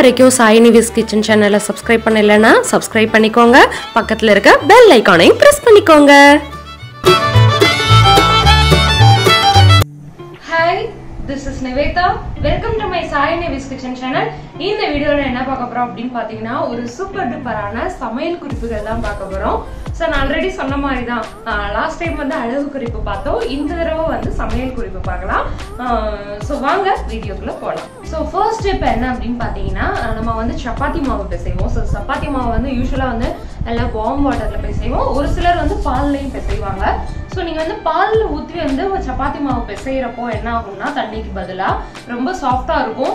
வரைக்கும் சாயினிவிஸ் கிச்சன் சேனலை சப்ஸ்கிரைப் பண்ணலைன்னா சப்ஸ்கிரைப் பண்ணிக்கோங்க. பக்கத்தில் இருக்க பெல் ஐக்கானையும் ப்ரெஸ் பண்ணிக்கோங்க. Hi this is Nivetha welcome to my Sai Nivi's kitchen channel இந்த வீடியோவில் என்ன பார்க்க போகிறோம் அப்படின்னு பாத்தீங்கன்னா ஒரு சூப்பர் டூப்பரான சமையல் குறிப்புகள் தான் பார்க்க போறோம். ஸோ நான் ஆல்ரெடி சொன்ன மாதிரி தான் லாஸ்ட் டைம் வந்து அழகு குறிப்பு பார்த்தோம். இந்த தடவை வந்து சமையல் குறிப்பு பார்க்கலாம். ஸோ வாங்க வீடியோக்குள்ளே போகலாம் ஸோ ஃபர்ஸ்ட் ஸ்டெப் என்ன அப்படின்னு பார்த்தீங்கன்னா நம்ம வந்து சப்பாத்தி மாவு பிசைவோம். ஸோ சப்பாத்தி மாவு வந்து யூஸ்வலாக வந்து நல்லா வார்ம் வாட்டரில் பிசைவோம். ஒரு சிலர் வந்து பால்லையும் பிசைவாங்க. ஸோ நீங்கள் வந்து பாலில் ஊற்றி வந்து சப்பாத்தி மாவு பிசைகிறப்போ என்ன ஆகும்னா தண்ணிக்கு பதிலாக ரொம்ப சாஃப்டாக இருக்கும்.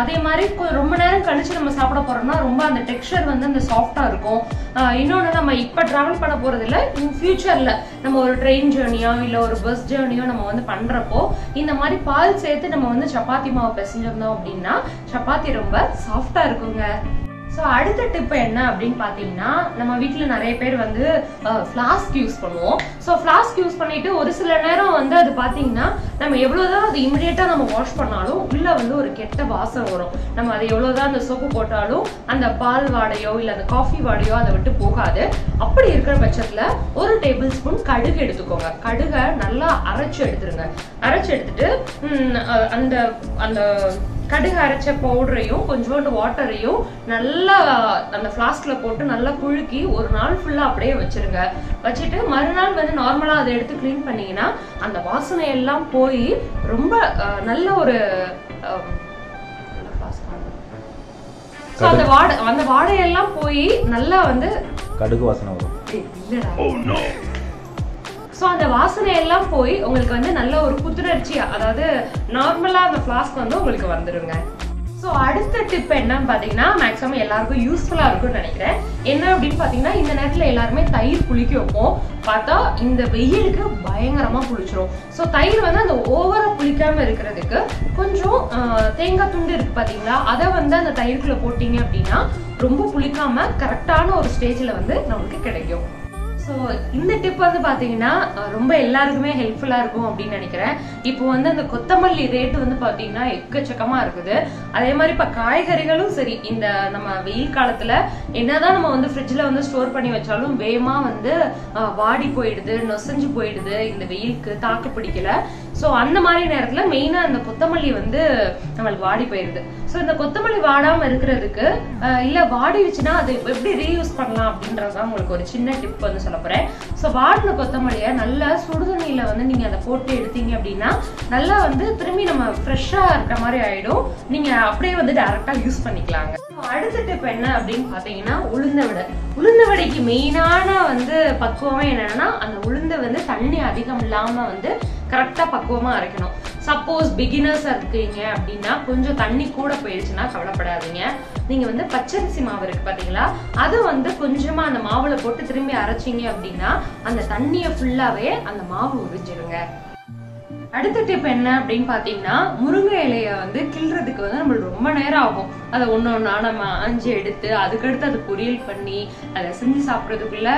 அதே மாதிரி ரொம்ப நேரம் கழித்து நம்ம சாப்பிட போகிறோம்னா ரொம்ப அந்த டெக்ஸ்சர் வந்து அந்த சாஃப்டாக இருக்கும். இன்னொன்று நம்ம இப்போ ட்ராவல் பண்ண போகிறதில்ல இன் ஃபியூச்சரில் நம்ம ஒரு ட்ரெயின் ஜேர்னியோ இல்லை ஒரு பஸ் ஜேர்னியோ நம்ம வந்து பண்ணுறப்போ இந்த மாதிரி பால் சேர்த்து நம்ம வந்து சப்பாத்தி மாவு பிசைஞ்சிருந்தோம் அப்படின்னா சப்பாத்தி ரொம்ப சாஃப்டாக இருக்குங்க. ஸோ அடுத்த டிப் என்ன அப்படின்னு பார்த்தீங்கன்னா நம்ம வீட்டில் நிறைய பேர் வந்து ஃப்ளாஸ்க் யூஸ் பண்ணுவோம். ஸோ ஃப்ளாஸ்க் யூஸ் பண்ணிட்டு ஒரு சில நேரம் வந்து அது பார்த்தீங்கன்னா நம்ம எவ்வளோதான் அது இமிடியேட்டாக நம்ம வாஷ் பண்ணாலும் உள்ளே வந்து ஒரு கெட்ட வாசம் வரும். நம்ம அதை எவ்வளோதான் அந்த சோப்பு போட்டாலும் அந்த பால் வாடையோ இல்லை அந்த காஃபி வாடையோ அதை விட்டு போகாது. அப்படி இருக்கிற பட்சத்தில் ஒரு டேபிள் ஸ்பூன் கடுகு எடுத்துக்கோங்க. கடுகை நல்லா அரைச்சு எடுத்துருங்க. அரைச்சு எடுத்துட்டு அந்த அந்த கடுகு அரைச்ச பவுடரையும் கொஞ்சோண்டு வாட்டரையும் நல்லா அந்த ஃப்ளாஸ்க்ல போட்டு நல்லா குழுக்கி ஒரு நாள் ஃபுல்லா அப்படியே வச்சிருங்க. வச்சுட்டு மறுநாள் வந்து நார்மலா அதை எடுத்து க்ளீன் பண்ணீங்கன்னா அந்த வாசனை எல்லாம் போய் ரொம்ப நல்ல ஒரு அந்த வாடை அந்த வாடையெல்லாம் போய் நல்லா வந்து கடுகு வாசனை வரும். ஸோ அந்த வாசனை எல்லாம் போய் உங்களுக்கு வந்து நல்ல ஒரு புத்துணர்ச்சி அதாவது நார்மலா அந்த ஃப்ளாஸ்க் வந்து உங்களுக்கு வந்துருங்க. ஸோ அடுத்த டிப் என்னன்னு பார்த்தீங்கன்னா மேக்ஸிமம் எல்லாருக்கும் யூஸ்ஃபுல்லாக இருக்கும்னு நினைக்கிறேன். என்ன அப்படின்னு பார்த்தீங்கன்னா இந்த நேரத்தில் எல்லாருமே தயிர் குளிக்க வைப்போம். பார்த்தா இந்த வெயிலுக்கு பயங்கரமாக புளிச்சிரும். ஸோ தயிர் வந்து அந்த ஓவராக குளிக்காமல் இருக்கிறதுக்கு கொஞ்சம் தேங்காய் துண்டு இருக்குது பார்த்தீங்களா? அதை வந்து அந்த தயிருக்குள்ளே போட்டிங்க அப்படின்னா ரொம்ப குளிக்காமல் கரெக்டான ஒரு ஸ்டேஜில் வந்து நமக்கு கிடைக்கும். ஸோ இந்த டிப் வந்து பார்த்தீங்கன்னா ரொம்ப எல்லாருக்குமே ஹெல்ப்ஃபுல்லாக இருக்கும் அப்படின்னு நினைக்கிறேன். இப்போ வந்து அந்த கொத்தமல்லி ரேட்டு வந்து பார்த்தீங்கன்னா எக்கச்சக்கமாக இருக்குது. அதே மாதிரி இப்போ காய்கறிகளும் சரி இந்த நம்ம வெயில் காலத்தில் என்னதான் நம்ம வந்து ஃப்ரிட்ஜில் வந்து ஸ்டோர் பண்ணி வச்சாலும் வேகமாக வந்து வாடி போயிடுது நொசைஞ்சு போயிடுது இந்த வெயிலுக்கு தாக்கு பிடிக்கல. ஸோ அந்த மாதிரி நேரத்தில் மெயினாக அந்த கொத்தமல்லி வந்து நம்மளுக்கு வாடி போயிடுது ஸோ இந்த கொத்தமல்லி வாடாமல் இருக்கிறதுக்கு இல்லை இல்ல வாடிடுச்சுன்னா அது எப்படி ரீயூஸ் பண்ணலாம் அப்படின்றது தான் உங்களுக்கு ஒரு சின்ன டிப் வந்து சொல்ல போகிறேன் ஸோ வாடின கொத்தமல்லியை நல்லா சுடுதண்ணியில் வந்து நீங்க அதை போட்டு எடுத்தீங்க அப்படின்னா நல்லா வந்து திரும்பி நம்ம ஃப்ரெஷ்ஷா இருக்கிற மாதிரி ஆகிடும் நீங்க அப்படியே வந்து டேரெக்டாக யூஸ் பண்ணிக்கலாங்க. அடுத்த டிப் என்ன அப்படின்னு பார்த்தீங்கன்னா உளுந்த வடை. உளுந்த வடைக்கு மெயினான வந்து பக்குவமே என்னன்னா அந்த உளுந்த வந்து தண்ணி அதிகம் இல்லாம வந்து கரெக்டாக பக்குவமாக அரைக்கணும். சப்போஸ் பிகினர்ஸாக இருக்கீங்க அப்படின்னா கொஞ்சம் தண்ணி கூட போயிடுச்சுன்னா கவலைப்படாதீங்க. நீங்கள் வந்து பச்சரிசி மாவு இருக்குது பார்த்தீங்களா அதை வந்து கொஞ்சமாக அந்த மாவில் போட்டு திரும்பி அரைச்சீங்க அப்படின்னா அந்த தண்ணியை ஃபுல்லாகவே அந்த மாவு உறிஞ்சிருங்க. அடுத்த டிப் என்ன அப்படின்னு பாத்தீங்கன்னா முருங்கை இலைய வந்து கிள்றதுக்கு வந்து நம்மளுக்கு ரொம்ப நேரம் ஆகும். அதை ஒன்று ஒன்றா நம்ம அஞ்சு எடுத்து அதுக்கடுத்து அதை பொரியல் பண்ணி அதை செஞ்சு சாப்பிட்றதுக்குள்ள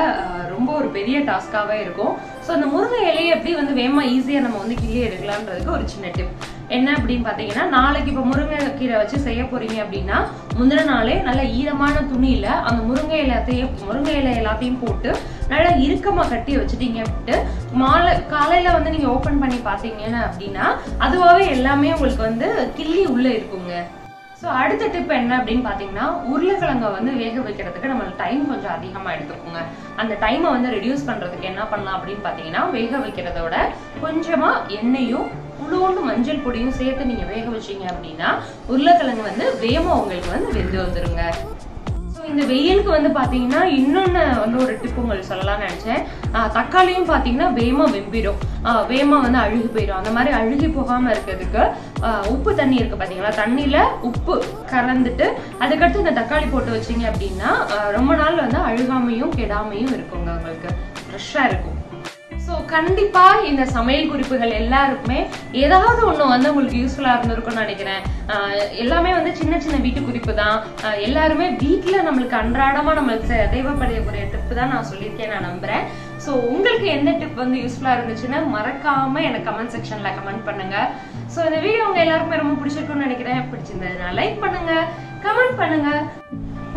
ரொம்ப ஒரு பெரிய டாஸ்காவே இருக்கும். ஸோ அந்த முருங்கை இலையை எப்படி வந்து வேகமா ஈஸியா நம்ம வந்து கிள்ளி எடுக்கலான்றதுக்கு ஒரு சின்ன டிப் என்ன அப்படின்னு பாத்தீங்கன்னா நாளைக்கு இப்போ முருங்கைக்கீரை வச்சு செய்ய போறீங்க அப்படின்னா முந்தின நாளே நல்ல ஈரமான துணியில அந்த முருங்கை இலத்தையும் முருங்கை இலை எல்லாத்தையும் போட்டு நல்லா இறுக்கமா கட்டி வச்சுட்டீங்க அப்படின்ட்டு மாலை காலையில வந்து நீங்க ஓபன் பண்ணி பாத்தீங்கன்னா அப்படின்னா அதுவாவே எல்லாமே உங்களுக்கு வந்து கிள்ளி உள்ள இருக்குங்க. ஸோ அடுத்த டிப் என்ன அப்படின்னு பார்த்தீங்கன்னா உருளைக்கிழங்க வந்து வேக வைக்கிறதுக்கு நம்மளுக்கு டைம் கொஞ்சம் அதிகமாக எடுத்துக்கோங்க. அந்த டைமை வந்து ரெடியூஸ் பண்ணுறதுக்கு என்ன பண்ணலாம் அப்படின்னு பார்த்தீங்கன்னா வேக வைக்கிறதோட கொஞ்சமாக எண்ணெயும் புளோண்டு மஞ்சள் பொடியும் சேர்த்து நீங்கள் வேக வச்சீங்க அப்படின்னா உருளைக்கிழங்கு வந்து வேகமாக உங்களுக்கு வந்து வெந்து வந்துருங்க. இந்த வெயிலுக்கு வந்து பார்த்தீங்கன்னா இன்னொன்று வந்து ஒரு டிப் உங்களுக்கு சொல்லலாம்னு நினச்சேன். தக்காளியும் பார்த்தீங்கன்னா வேமா வெம்பிடும். ஆஹ் வேமா வந்து அழுகி போயிடும். அந்த மாதிரி அழுகி போகாமல் இருக்கிறதுக்கு உப்பு தண்ணி இருக்கு பார்த்தீங்களா தண்ணியில் உப்பு கலந்துட்டு அதுக்கடுத்து இந்த தக்காளி போட்டு வச்சீங்க அப்படின்னா ரொம்ப நாள் வந்து அழுகாமையும் கெடாமையும் இருக்குங்க உங்களுக்கு. ஃப்ரெஷ்ஷாக இருக்கும். ஸோ கண்டிப்பாக இந்த சமையல் குறிப்புகள் எல்லாருக்குமே ஏதாவது ஒன்று வந்து உங்களுக்கு யூஸ்ஃபுல்லாக இருந்திருக்கும்னு நினைக்கிறேன். எல்லாமே வந்து சின்ன சின்ன வீட்டு குறிப்பு தான். எல்லாருமே வீட்டில் நம்மளுக்கு அன்றாடமாக நம்மளுக்கு தேவைப்படக்கூடிய ட்ரிப்பு தான் நான் சொல்லியிருக்கேன் நான் நம்புகிறேன் ஸோ உங்களுக்கு எந்த டிப் வந்து யூஸ்ஃபுல்லாக இருந்துச்சுன்னா மறக்காமல் எனக்கு கமெண்ட் செக்ஷனில் கமெண்ட் பண்ணுங்கள் ஸோ இந்த வீடியோ உங்கள் எல்லாருக்குமே ரொம்ப பிடிச்சிருக்கும்னு நினைக்கிறேன். பிடிச்சிருந்ததுனா லைக் பண்ணுங்கள் கமெண்ட் பண்ணுங்கள்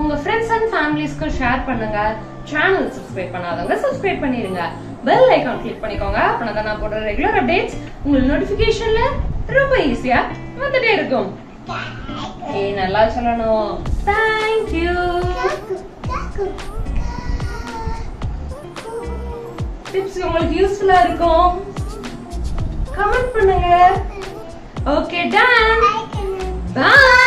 உங்கள் ஃப்ரெண்ட்ஸ் அண்ட் ஃபேமிலிஸ்க்கு ஷேர் பண்ணுங்கள் சேனல் சப்ஸ்கிரைப் பண்ணாதவங்க சப்ஸ்கிரைப் பண்ணிருங்க பெல் ஐக்கான் கிளிக் பண்ணிக்கோங்க. அப்பனா தான் நான் போடுற ரெகுலர் அப்டேட்ஸ் உங்களுக்கு நோட்டிபிகேஷன்ல ரொம்ப ஈஸியா வந்துட்டே இருக்கும். ஏய் நல்லா சொல்லணும். தேங்க்யூ டிப்ஸ் உங்களுக்கு யூஸ்ஃபுல்லா இருக்கும். கமெண்ட் பண்ணுங்க. ஓகே டன் பாய்